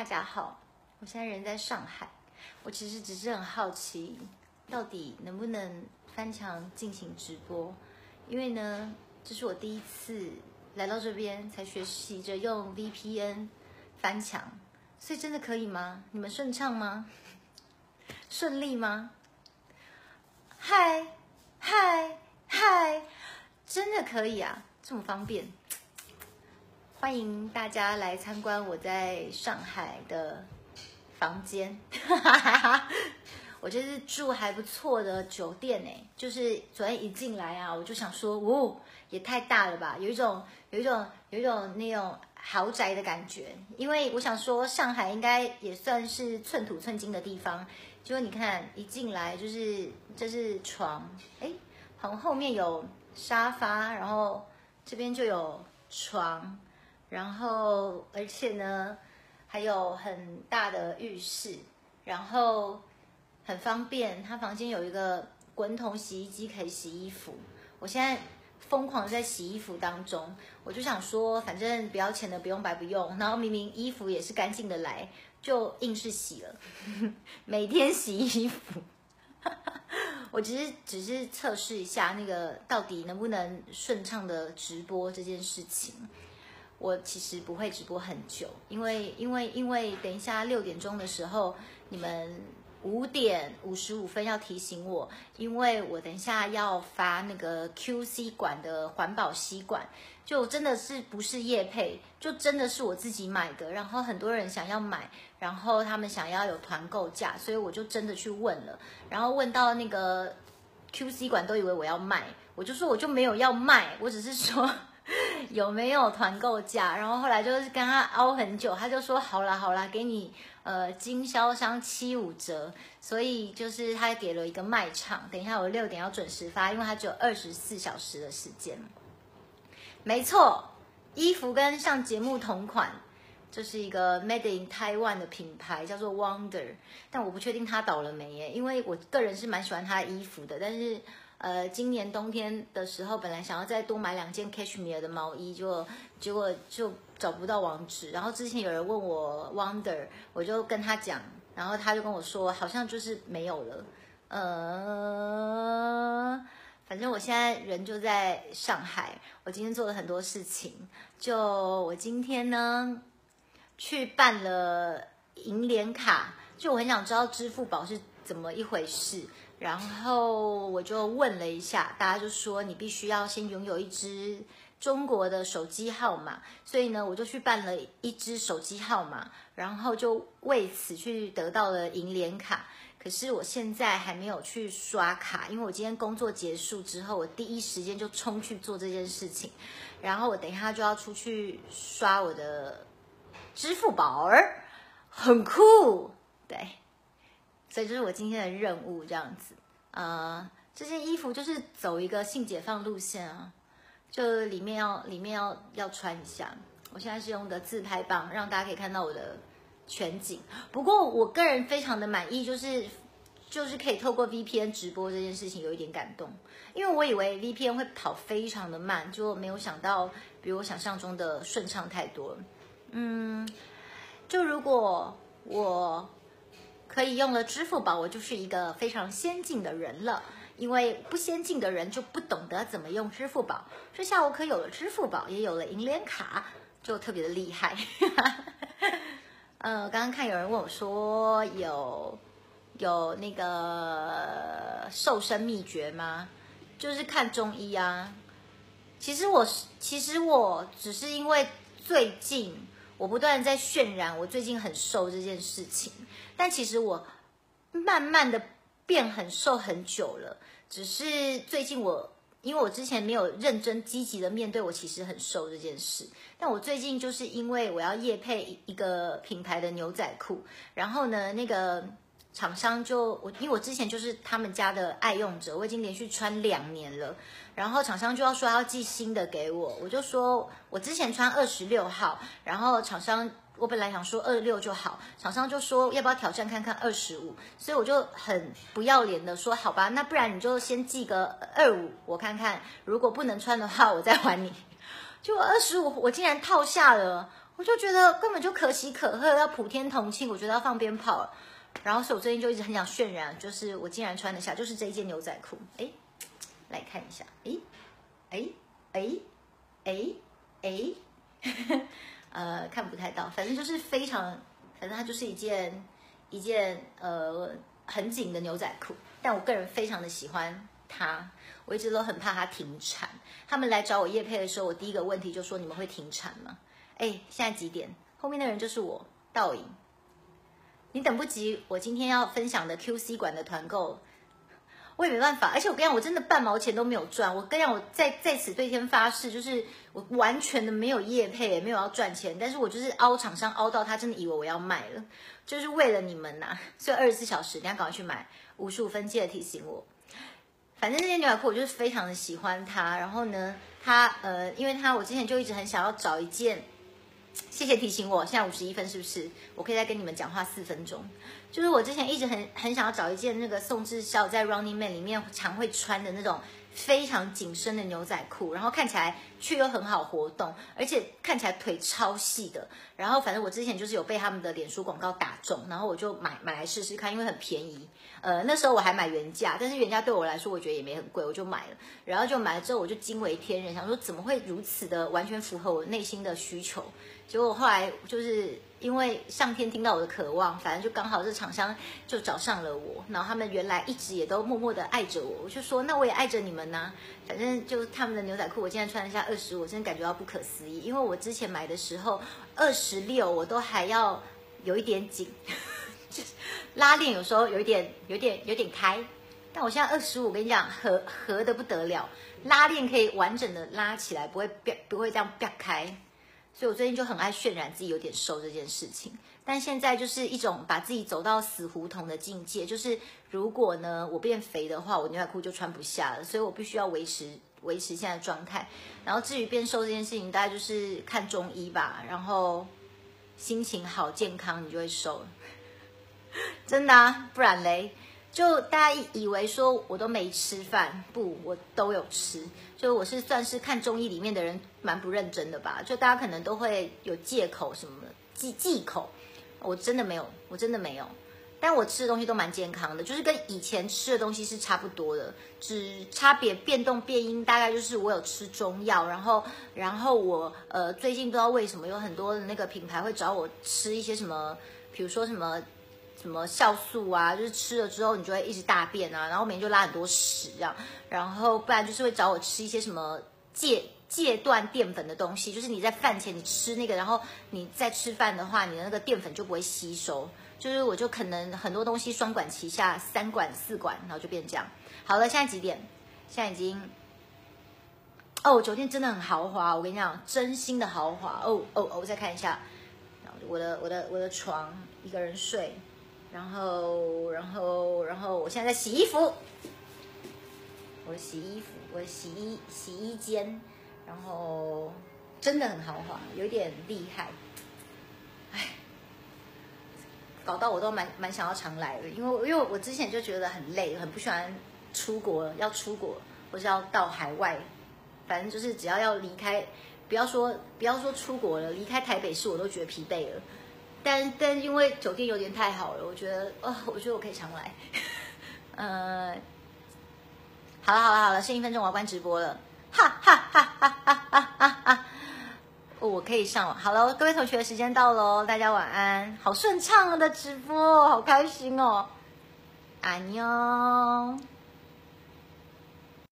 大家好，我现在人在上海。我其实只是很好奇，到底能不能翻墙进行直播？因为呢，这是我第一次来到这边，才学习着用 VPN 翻墙，所以真的可以吗？你们顺畅吗？顺利吗？嗨嗨嗨，真的可以啊，这么方便。欢迎大家来参观我在上海的房间，我这是住还不错的酒店呢。就是昨天一进来啊，我就想说，哦，也太大了吧，有一种有一种有一种那种豪宅的感觉。因为我想说，上海应该也算是寸土寸金的地方。结果你看，一进来就是这是床，哎，从后面有沙发，然后这边就有床。然后，而且呢，还有很大的浴室，然后很方便。他房间有一个滚筒洗衣机可以洗衣服。我现在疯狂在洗衣服当中，我就想说，反正不要钱的不用白不用。然后明明衣服也是干净的来，就硬是洗了。每天洗衣服，我只是只是测试一下那个到底能不能顺畅的直播这件事情。我其实不会直播很久，因为因为因为等一下六点钟的时候，你们五点五十五分要提醒我，因为我等一下要发那个 QC 管的环保吸管，就真的是不是叶配，就真的是我自己买的，然后很多人想要买，然后他们想要有团购价，所以我就真的去问了，然后问到那个 QC 管都以为我要卖，我就说我就没有要卖，我只是说。有没有团购价？然后后来就是跟他凹很久，他就说好啦好啦，给你呃经销商七五折，所以就是他给了一个卖场。等一下我六点要准时发，因为它只有二十四小时的时间。没错，衣服跟上节目同款，这是一个 Made in Taiwan 的品牌，叫做 Wonder，但我不确定它倒了没耶，因为我个人是蛮喜欢它的衣服的，但是。呃，今年冬天的时候，本来想要再多买两件 cashmere 的毛衣，就结果就找不到网址。然后之前有人问我 Wonder，我就跟他讲，然后他就跟我说，好像就是没有了。呃，反正我现在人就在上海，我今天做了很多事情。就我今天呢，去办了银联卡，就我很想知道支付宝是怎么一回事。然后我就问了一下，大家就说你必须要先拥有一支中国的手机号码，所以呢，我就去办了一支手机号码，然后就为此去得到了银联卡。可是我现在还没有去刷卡，因为我今天工作结束之后，我第一时间就冲去做这件事情，然后我等一下就要出去刷我的支付宝儿，很酷，对。所以这是我今天的任务，这样子，呃，这件衣服就是走一个性解放路线啊，就里面要里面要要穿一下。我现在是用的自拍棒，让大家可以看到我的全景。不过我个人非常的满意，就是就是可以透过 VPN 直播这件事情有一点感动，因为我以为 VPN 会跑非常的慢，就没有想到比我想象中的顺畅太多。嗯，就如果我。可以用了支付宝，我就是一个非常先进的人了。因为不先进的人就不懂得怎么用支付宝。这下我可有了支付宝，也有了银联卡，就特别的厉害。呃，刚刚看有人问我说有有那个瘦身秘诀吗？就是看中医啊。其实我其实我只是因为最近我不断在渲染我最近很瘦这件事情。但其实我慢慢的变很瘦很久了，只是最近我因为我之前没有认真积极的面对我其实很瘦这件事，但我最近就是因为我要夜配一个品牌的牛仔裤，然后呢那个厂商就我因为我之前就是他们家的爱用者，我已经连续穿两年了，然后厂商就要说要寄新的给我，我就说我之前穿二十六号，然后厂商。我本来想说二六就好，厂商就说要不要挑战看看二十五，所以我就很不要脸的说好吧，那不然你就先寄个二五，我看看，如果不能穿的话，我再还你。就二十五，我竟然套下了，我就觉得根本就可喜可贺，要普天同庆，我觉得要放鞭炮了。然后所以我最近就一直很想渲染，就是我竟然穿得下，就是这一件牛仔裤。哎，来看一下，哎，哎，哎，哎，哎，呃，看不太到，反正就是非常，反正它就是一件一件呃很紧的牛仔裤。但我个人非常的喜欢它，我一直都很怕它停产。他们来找我叶配的时候，我第一个问题就说：你们会停产吗？哎，现在几点？后面的人就是我倒影。你等不及我今天要分享的 QC 馆的团购，我也没办法。而且我跟你讲，我真的半毛钱都没有赚。我跟你讲，我在在此对天发誓，就是我完全的没有业配，也没有要赚钱。但是我就是凹厂商凹到他真的以为我要卖了，就是为了你们呐。所以二十四小时，你要赶快去买。五十五分记得提醒我。反正那件牛仔裤我就是非常的喜欢它。然后呢，它呃，因为它我之前就一直很想要找一件。谢谢提醒我，现在五十一分是不是？我可以再跟你们讲话四分钟。就是我之前一直很很想要找一件那个宋智孝在 Running Man 里面常会穿的那种非常紧身的牛仔裤，然后看起来却又很好活动，而且看起来腿超细的。然后反正我之前就是有被他们的脸书广告打中，然后我就买买来试试看，因为很便宜。呃，那时候我还买原价，但是原价对我来说我觉得也没很贵，我就买了。然后就买了之后我就惊为天人，想说怎么会如此的完全符合我内心的需求。结果后来就是因为上天听到我的渴望，反正就刚好这厂商就找上了我。然后他们原来一直也都默默的爱着我，我就说那我也爱着你们呢。反正就他们的牛仔裤，我今天穿一下二十，我真的感觉到不可思议。因为我之前买的时候二十六，我都还要有一点紧，就是拉链有时候有一点、有点、有点开。但我现在二十五，跟你讲合合的不得了，拉链可以完整的拉起来，不会变，不会这样变开。所以我最近就很爱渲染自己有点瘦这件事情，但现在就是一种把自己走到死胡同的境界，就是如果呢我变肥的话，我牛仔裤就穿不下了，所以我必须要维持维持现在状态。然后至于变瘦这件事情，大概就是看中医吧，然后心情好、健康，你就会瘦，真的啊，不然嘞。就大家以为说我都没吃饭，不，我都有吃。就我是算是看中医里面的人，蛮不认真的吧。就大家可能都会有借口什么的忌忌口，我真的没有，我真的没有。但我吃的东西都蛮健康的，就是跟以前吃的东西是差不多的，只差别变动变音，大概就是我有吃中药，然后然后我呃最近不知道为什么有很多的那个品牌会找我吃一些什么，比如说什么。什么酵素啊，就是吃了之后你就会一直大便啊，然后每天就拉很多屎这样，然后不然就是会找我吃一些什么戒戒断淀粉的东西，就是你在饭前你吃那个，然后你在吃饭的话，你的那个淀粉就不会吸收，就是我就可能很多东西双管齐下，三管四管，然后就变这样。好了，现在几点？现在已经哦，酒店真的很豪华，我跟你讲，真心的豪华哦哦哦，我再看一下，我的我的我的床一个人睡。然后，然后，然后，我现在在洗衣服。我的洗衣服，我的洗衣洗衣间，然后真的很豪华，有点厉害。哎，搞到我都蛮蛮想要常来的，因为因为我之前就觉得很累，很不喜欢出国，要出国或是要到海外，反正就是只要要离开，不要说不要说出国了，离开台北市我都觉得疲惫了。但但因为酒店有点太好了，我觉得哦，我觉得我可以常来。呃，好了好了好了，剩一分钟我要关直播了，哈哈哈哈哈哈哈哈！我可以上网。好了，各位同学，时间到喽，大家晚安。好顺畅的直播，好开心哦，安妞。